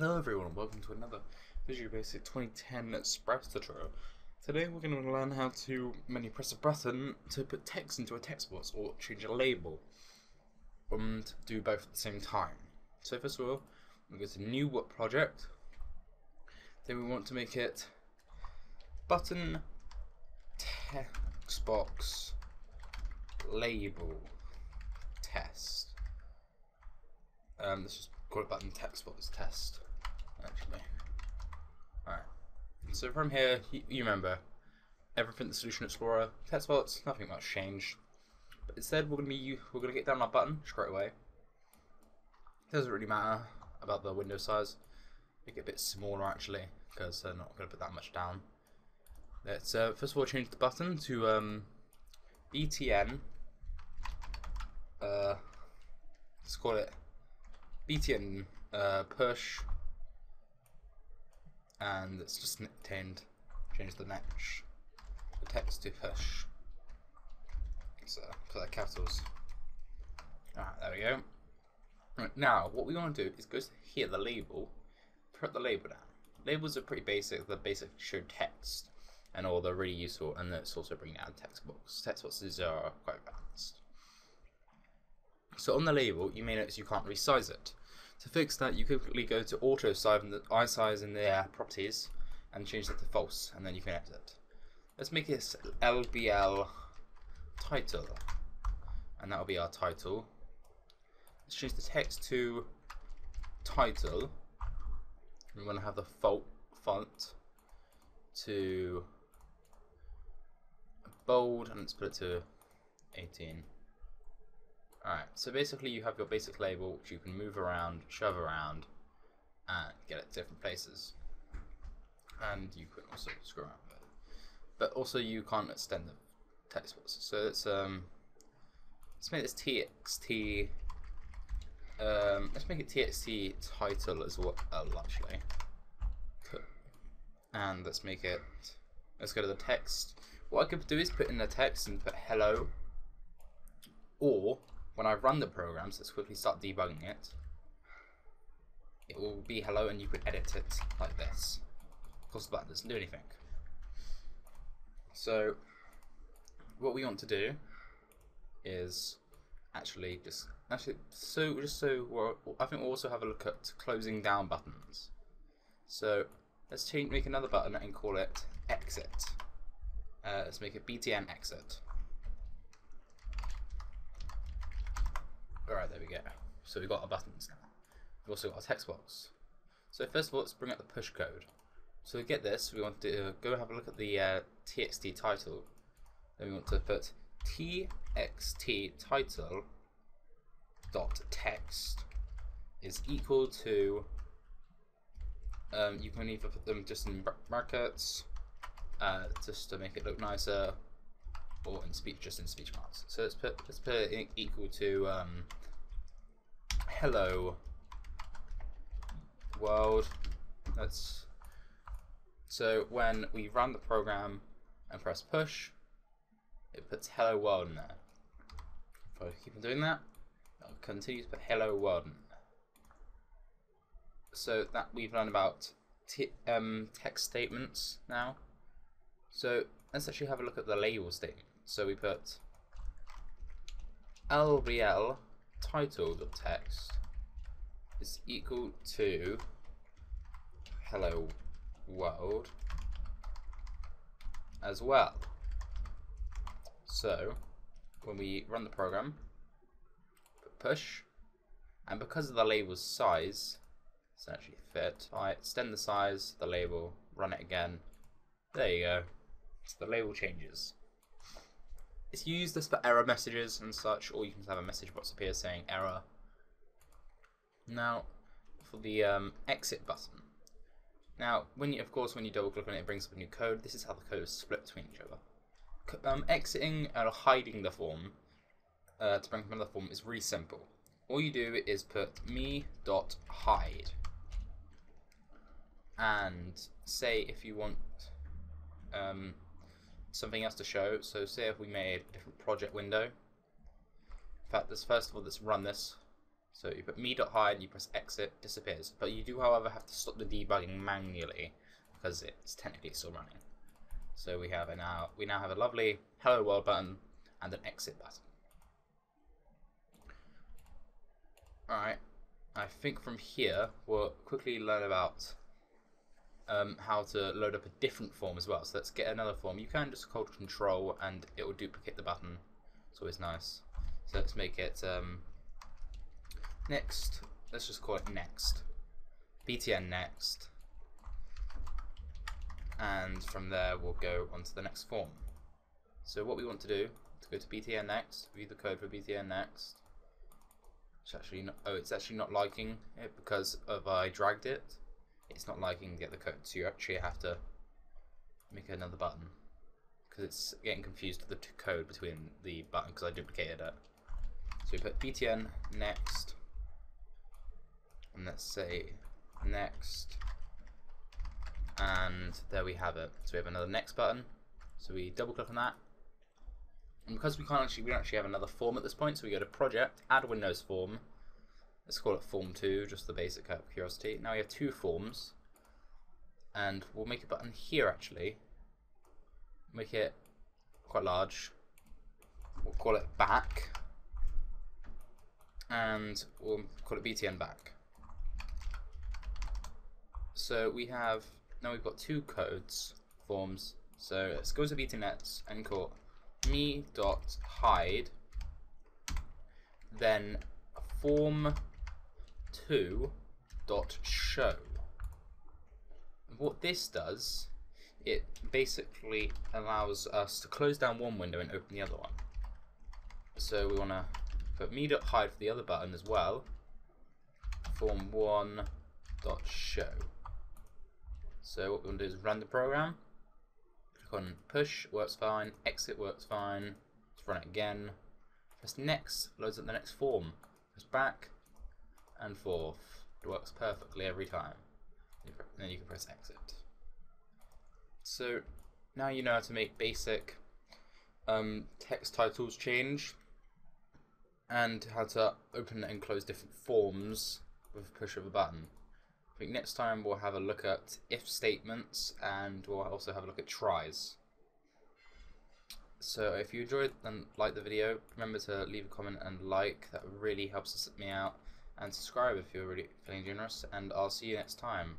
Hello everyone, and welcome to another Visual Basic 2010 Express tutorial. Today we're going to learn how to, when you press a button, to put text into a text box or change a label and do both at the same time. So first of all, we go to New What Project, then we want to make it button text box label test. Um, let's just call it button text box test actually. Alright. So from here, you, remember everything in the Solution Explorer, text box, nothing much changed. But instead, we're gonna be we're gonna get down our button straight away. It doesn't really matter about the window size. Make it a bit smaller actually, because they're not gonna put that much down. Let's uh, first of all change the button to um, BTN. Uh, let's call it BTN uh, push and let's just change the next the text to push so uh, put that capitals. Alright there we go. Right, now what we want to do is go to here the label. Put the label down. Labels are pretty basic they basically show text and all they're really useful and it's also bringing out text box. Text boxes are quite advanced so on the label you may notice you can't resize it to fix that, you quickly go to auto size in the eye size in the properties and change that to false, and then you can edit. it. Let's make this LBL title, and that'll be our title. Let's change the text to title. We want to have the font font to bold, and let's put it to 18. Alright, so basically you have your basic label which you can move around, shove around, and get it to different places. And you can also screw around with it. But also you can't extend the text box. So let's um let's make this txt um let's make it txt title as well actually. And let's make it let's go to the text. What I could do is put in the text and put hello or when I run the program, let's quickly start debugging it, it will be hello and you can edit it like this. Of course the button doesn't do anything. So what we want to do is actually just actually so just so I think we'll also have a look at closing down buttons. So let's change make another button and call it exit. Uh, let's make it BTN exit. So we've got our buttons now. We've also got our text box. So first of all, let's bring up the push code. So to get this, we want to go have a look at the uh, txt title. Then we want to put txt title dot text is equal to um, you can either put them just in brackets uh, just to make it look nicer or in speech just in speech marks so let's put let's put it equal to um, hello world. That's so when we run the program and press push, it puts hello world in there. If I keep on doing that, I'll continue to put hello world in there. So that we've learned about um, text statements now. So let's actually have a look at the label statement. So we put LBL title text is equal to hello world as well. So when we run the program, push, and because of the label's size, it's actually fit. I extend the size, the label, run it again. There you go. So the label changes. It's used this for error messages and such, or you can just have a message box appear saying error. Now, for the um, exit button. Now, when you, of course, when you double click on it, it brings up a new code. This is how the code is split between each other. Um, exiting or hiding the form uh, to bring up another form is really simple. All you do is put me.hide and say if you want um, something else to show. So say if we made a different project window. In fact, let's first of all let's run this So you put me.hide and you press exit, disappears. But you do, however, have to stop the debugging manually because it's technically still running. So we have now uh, we now have a lovely hello world button and an exit button. Alright, I think from here we'll quickly learn about um, how to load up a different form as well. So let's get another form. You can just hold control and it will duplicate the button. It's always nice. So let's make it um, next. Let's just call it next. BTN next. And from there we'll go on to the next form. So what we want to do is go to BTN next, view the code for BTN next. It's actually not, oh, it's actually not liking it because of I dragged it it's not liking to get the code, so you actually have to make another button because it's getting confused with the code between the button because I duplicated it. So we put btn next, and let's say next, and there we have it. So we have another next button. So we double click on that, and because we can't actually, we don't actually have another form at this point, so we go to project, add Windows form, Let's call it form 2, just the basic out of curiosity. Now we have two forms, and we'll make a button here actually. Make it quite large. We'll call it back, and we'll call it BTN back. So we have, now we've got two codes, forms. So let's go to BTN next and call me dot hide then form 2 dot show. What this does, it basically allows us to close down one window and open the other one. So we want to put me hide for the other button as well. Form 1 dot show. So what we want to do is run the program. Click on push, works fine. Exit works fine. Let's run it again. Press next, loads up the next form. Press back, and forth. It works perfectly every time. And then you can press exit. So now you know how to make basic um, text titles change and how to open and close different forms with a push of a button. I think next time we'll have a look at if statements and we'll also have a look at tries. So if you enjoyed and liked the video, remember to leave a comment and like, that really helps us me out and subscribe if you're really feeling generous, and I'll see you next time.